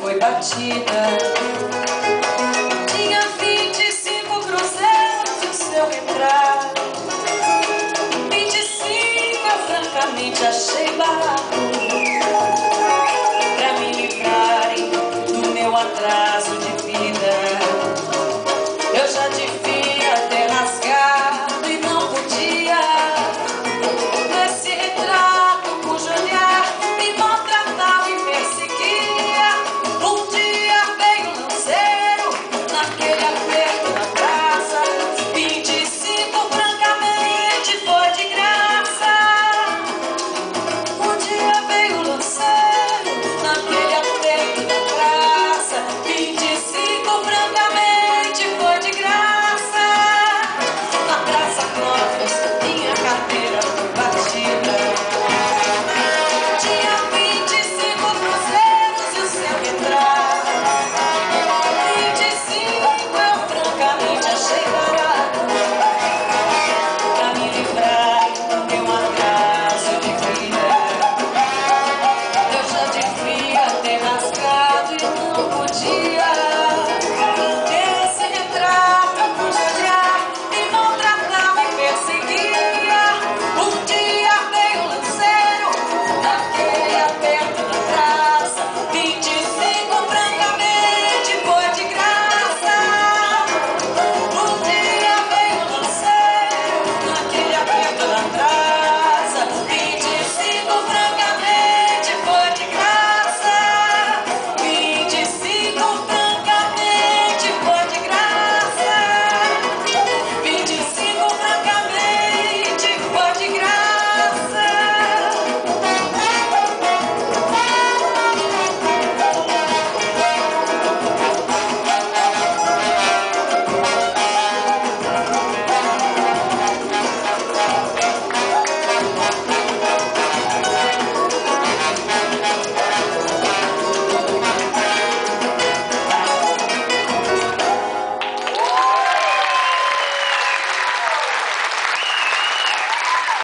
foi batida. Tinha 25 cruzeiros o seu entrar. 25 eu francamente achei barato.